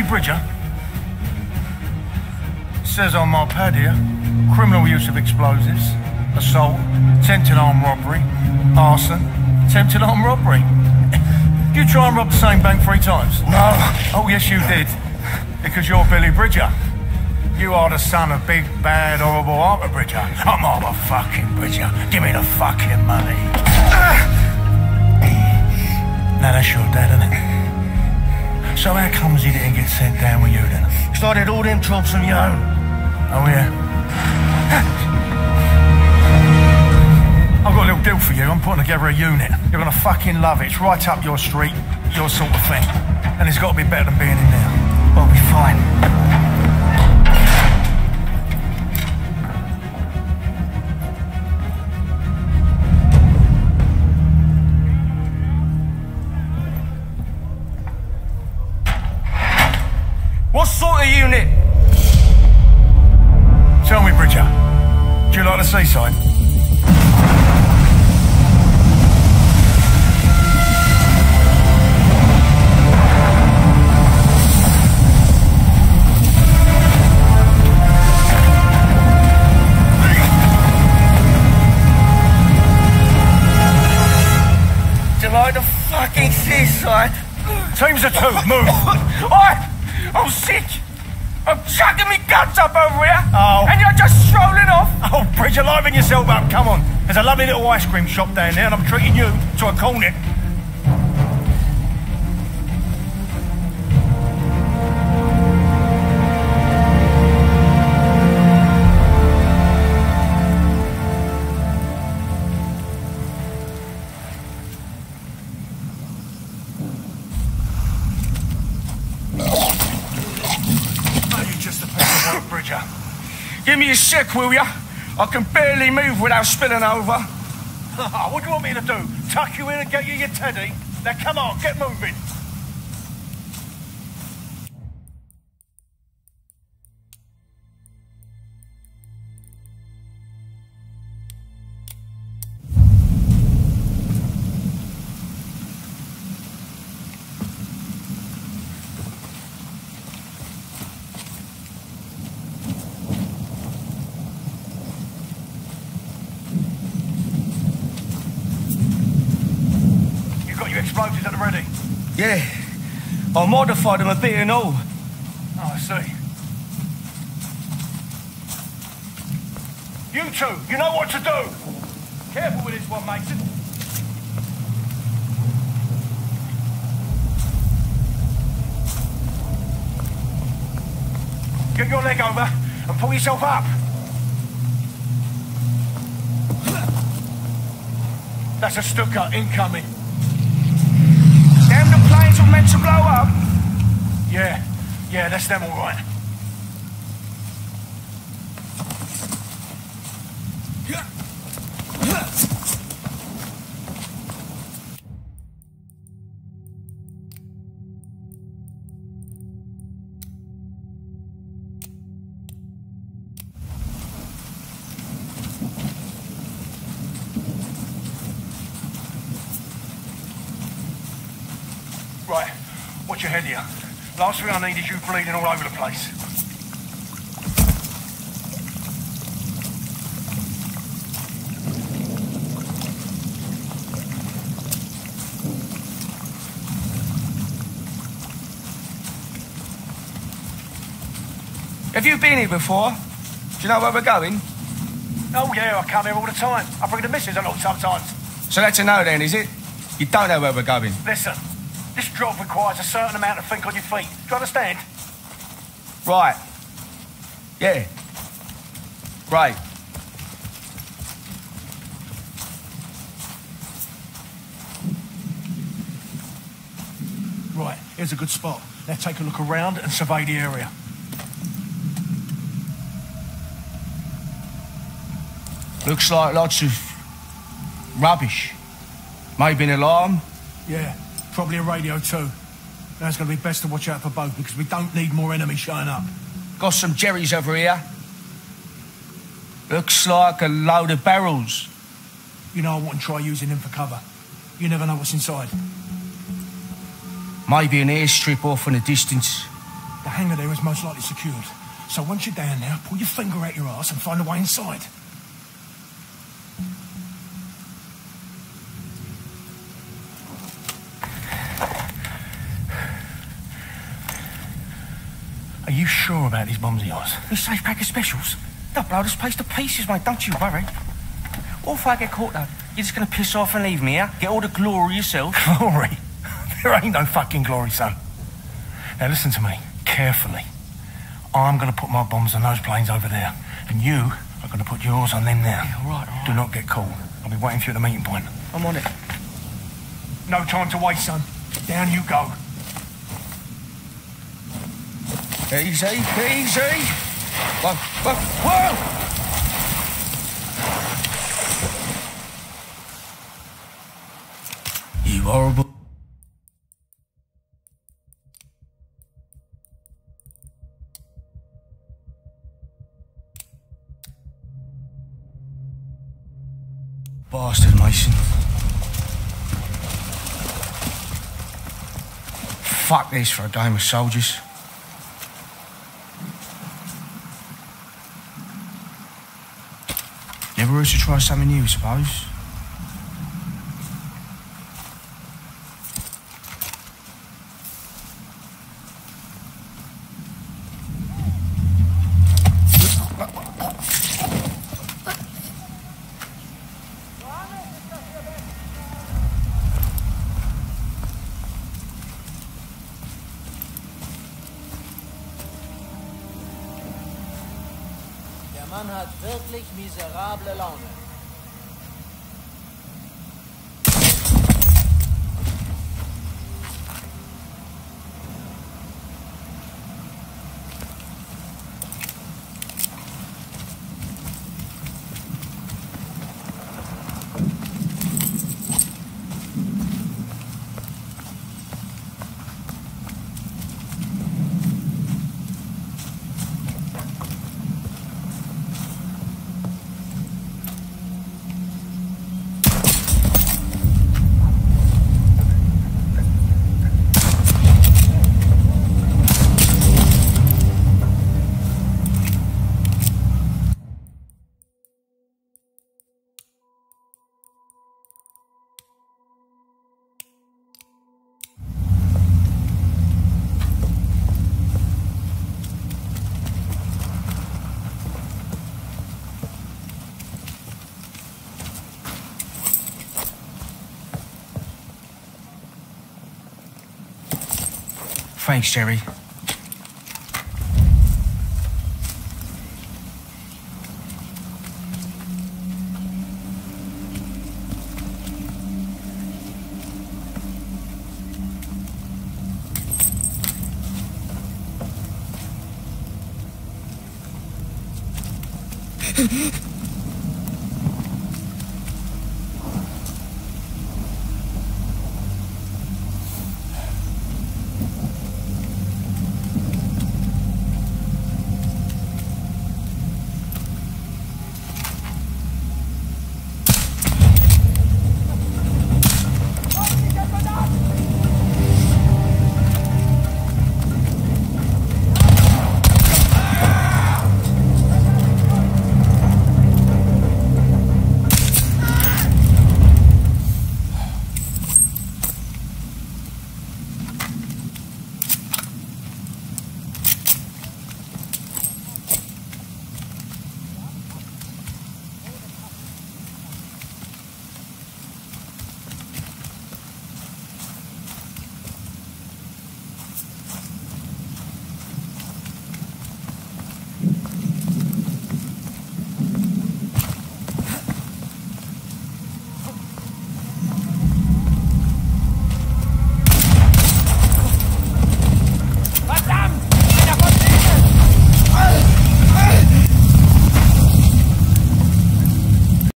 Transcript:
Billy Bridger? Says on my pad here, criminal use of explosives, assault, attempted armed robbery, arson, attempted armed robbery. Did you try and rob the same bank three times? No. Oh, yes, you did. Because you're Billy Bridger. You are the son of big, bad, horrible Arthur Bridger. I'm Arthur fucking Bridger. Give me the fucking money. Ah. Now that's your dad, isn't it? So how comes he didn't get sent down with you then? Started all them jobs on your own. Oh, yeah? I've got a little deal for you. I'm putting together a unit. You're gonna fucking love it. It's right up your street, your sort of thing. And it's got to be better than being in there. I'll be fine. Bridger, do you like the seaside? Do you like the fucking seaside? Teams of two, move. Oi! I'm sick! I'm chucking me guts up over here! Oh. And you're just strolling off! Oh, Bridger, liven yourself up. Come on. There's a lovely little ice cream shop down there, and I'm treating you to a cornet. Will ya? I can barely move without spilling over. what do you want me to do? Tuck you in and get you your teddy? Now come on, get moving. You got your explosives at the ready? Yeah. I modified them a bit and all. Oh, I see. You two, you know what to do. Careful with this one, Mason. Get your leg over and pull yourself up. That's a Stuka incoming. Damn, the planes were meant to blow up. Yeah, yeah, that's them all right. Right, watch your head here. Last thing I need is you bleeding all over the place. Have you been here before? Do you know where we're going? Oh yeah, I come here all the time. I bring the missus along sometimes. So that's a no then, is it? You don't know where we're going. Listen, this job requires a certain amount of think on your feet. Do you understand? Right. Yeah. Right. Right, here's a good spot. Now take a look around and survey the area. Looks like lots of rubbish. Maybe an alarm. Yeah, probably a radio too. Now it's going to be best to watch out for both because we don't need more enemies showing up. Got some jerrys over here. Looks like a load of barrels. You know I wouldn't try using them for cover. You never know what's inside. Maybe an airstrip off in the distance. The hangar there is most likely secured. So once you're down there, pull your finger out your ass and find a way inside. Sure about these bombs of yours? These safe pack of specials. They'll blow this place to pieces, mate. Don't you worry. What if I get caught, though? You're just going to piss off and leave me, yeah? Get all the glory yourself? Glory? There ain't no fucking glory, son. Now listen to me, carefully. I'm gonna put my bombs on those planes over there, and you are gonna put yours on them there. Yeah, all right, all right. Do not get caught. I'll be waiting for you at the meeting point. I'm on it. No time to waste, son. Down you go. Easy, easy. Whoa, whoa, whoa! You horrible. Bastard, Mason. Fuck this for a game of soldiers. Never hurts to try something new, I suppose. Mann hat wirklich miserable Laune. Thanks, Jerry.